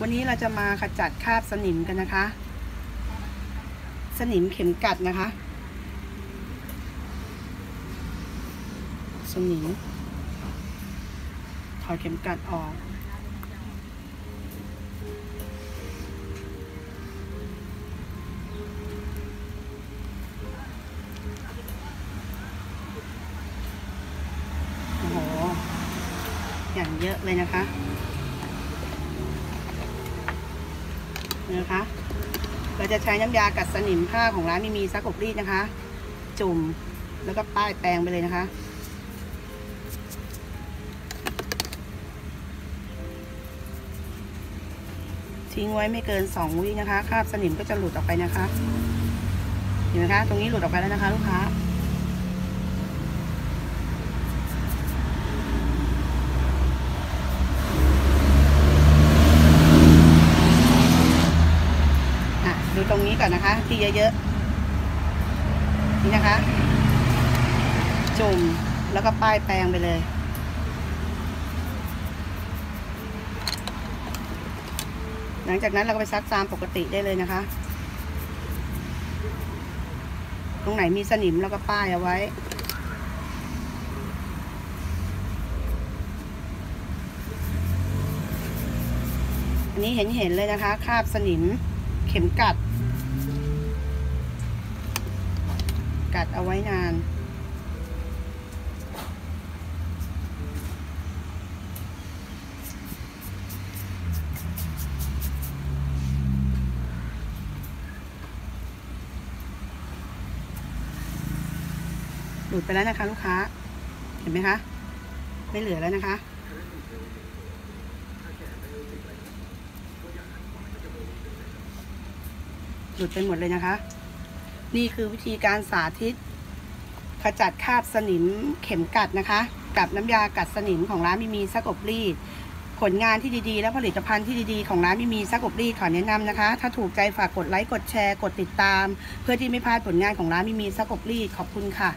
วันนี้เราจะมาขจัดคราบสนิมกันนะคะ สนิมเข็มกัดนะคะ สนิมถอดเข็มกัดออกโอ้โหอย่างเยอะเลยนะคะ นะคะ เราจะใช้น้ำยากัดสนิมผ้าของร้านมีมีซักอบรีดนะคะ จุ่มแล้วก็ป้ายแปรงไปเลยนะคะทิ้งไว้ไม่เกินสองวินะคะ คราบสนิมก็จะหลุดออกไปนะคะ เห็นไหมคะ ตรงนี้หลุดออกไปแล้วนะคะ ลูกค้า ดูตรงนี้ก่อนนะคะ ที่เยอะๆนี่นะคะ จุ่มแล้วก็ป้ายแปรงไปเลย หลังจากนั้นเราก็ไปซักตามปกติได้เลยนะคะ ตรงไหนมีสนิมเราก็ป้ายเอาไว้อันนี้เห็นเห็นเลยนะคะ คราบสนิมเข็มกัด กัดเอาไว้นาน หลุดไปแล้วนะคะ ลูกค้า เห็นไหมคะ ไม่เหลือแล้วนะคะหลุดไปหมดเลยนะคะ นี่คือวิธีการสาธิต ขจัดคราบสนิมเข็มกัดนะคะ กับน้ำยากัดสนิมของร้านมีมีซักอบรีด ผลงานที่ดีๆ และผลิตภัณฑ์ที่ดีๆ ของร้านมีมีซักอบรีดขอแนะนำนะคะ ถ้าถูกใจฝากกดไลค์กดแชร์กดติดตาม เพื่อที่ไม่พลาดผลงานของร้านมีมีซักอบรีดขอบคุณค่ะ